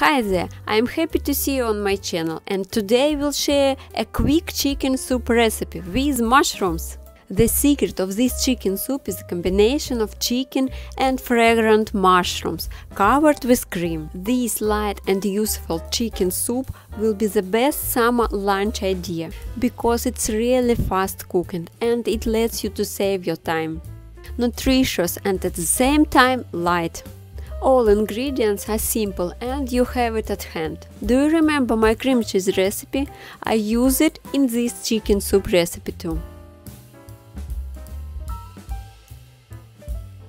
Hi there, I'm happy to see you on my channel and today we'll share a quick chicken soup recipe with mushrooms. The secret of this chicken soup is a combination of chicken and fragrant mushrooms covered with cream. This light and useful chicken soup will be the best summer lunch idea because it's really fast cooking and it lets you to save your time. Nutritious and at the same time light. All ingredients are simple and you have it at hand. Do you remember my cream cheese recipe? I use it in this chicken soup recipe too.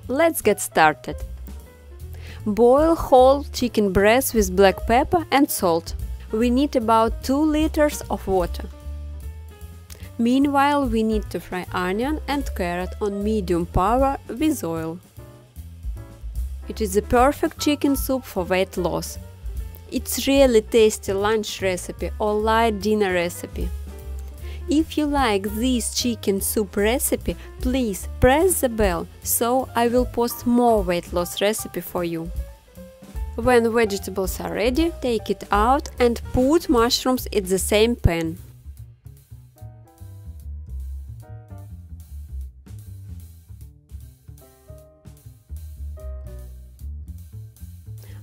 Let's get started. Boil whole chicken breast with black pepper and salt. We need about 2 liters of water. Meanwhile, we need to fry onion and carrot on medium power with oil. It is a perfect chicken soup for weight loss. It's really tasty lunch recipe or light dinner recipe. If you like this chicken soup recipe, please press the bell so I will post more weight loss recipe for you. When vegetables are ready, take it out and put mushrooms in the same pan.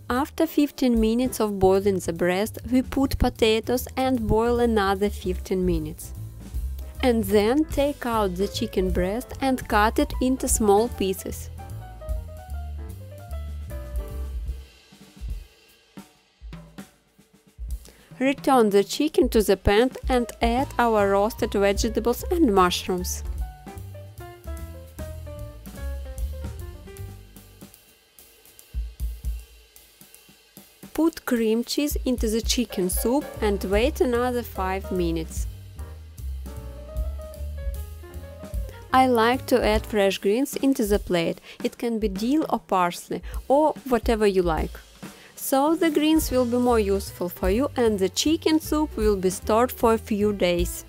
After 15 minutes of boiling the breast, we put potatoes and boil another 15 minutes. And then take out the chicken breast and cut it into small pieces. Return the chicken to the pan and add our roasted vegetables and mushrooms. Put cream cheese into the chicken soup and wait another 5 minutes. I like to add fresh greens into the plate. It can be dill or parsley or whatever you like. So the greens will be more useful for you and the chicken soup will be stored for a few days.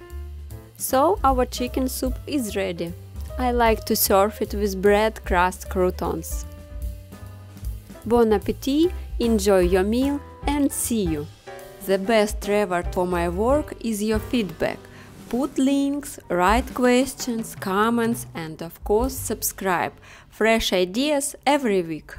So our chicken soup is ready. I like to serve it with bread crust croutons. Bon appetit, enjoy your meal and see you! The best reward for my work is your feedback. Put links, write questions, comments and of course subscribe. Fresh ideas every week.